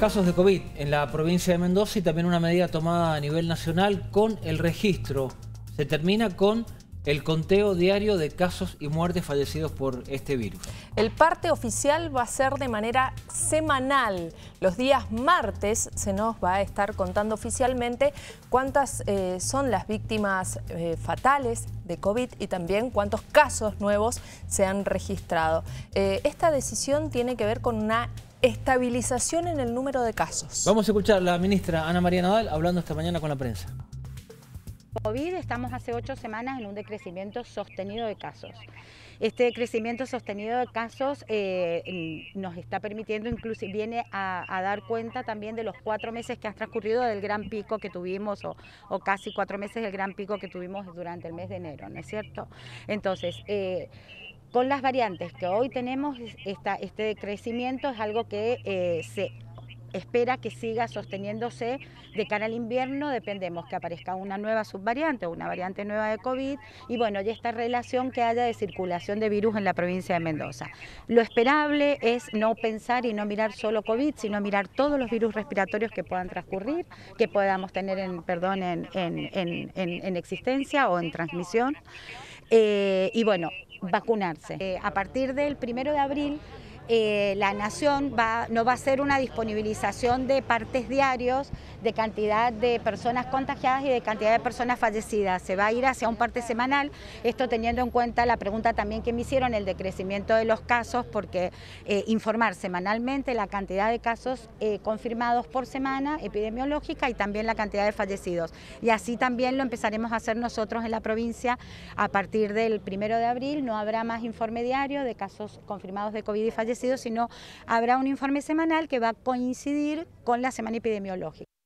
Casos de COVID en la provincia de Mendoza y también una medida tomada a nivel nacional con el registro. Se termina con el conteo diario de casos y muertes fallecidos por este virus. El parte oficial va a ser de manera semanal. Los días martes se nos va a estar contando oficialmente cuántas eh, son las víctimas eh, fatales de COVID y también cuántos casos nuevos se han registrado. Eh, esta decisión tiene que ver con una estabilización en el número de casos. Vamos a escuchar a la ministra Ana María Nadal hablando esta mañana con la prensa. COVID estamos hace ocho semanas en un decrecimiento sostenido de casos. Este crecimiento sostenido de casos eh, nos está permitiendo, incluso viene a, dar cuenta también de los cuatro meses que han transcurrido del gran pico que tuvimos, o, casi cuatro meses del gran pico que tuvimos durante el mes de enero, ¿no es cierto? Entonces, eh, con las variantes que hoy tenemos, este crecimiento es algo que eh, se espera que siga sosteniéndose de cara al invierno, dependemos que aparezca una nueva subvariante o una variante nueva de COVID y bueno, y esta relación que haya de circulación de virus en la provincia de Mendoza. Lo esperable es no pensar y no mirar solo COVID, sino mirar todos los virus respiratorios que puedan transcurrir, que podamos tener en, perdón, en, en, existencia o en transmisión. Eh, y bueno, vacunarse. Eh, a partir del primero de abril, eh, la Nación va, no va a hacer una disponibilización de partes diarios de cantidad de personas contagiadas y de cantidad de personas fallecidas. Se va a ir hacia un parte semanal, esto teniendo en cuenta la pregunta también que me hicieron, el decrecimiento de los casos, porque eh, informar semanalmente la cantidad de casos eh, confirmados por semana epidemiológica y también la cantidad de fallecidos. Y así también lo empezaremos a hacer nosotros en la provincia a partir del primero de abril, no habrá más informe diario de casos confirmados de COVID y fallecidos, sino habrá un informe semanal que va a coincidir con la semana epidemiológica.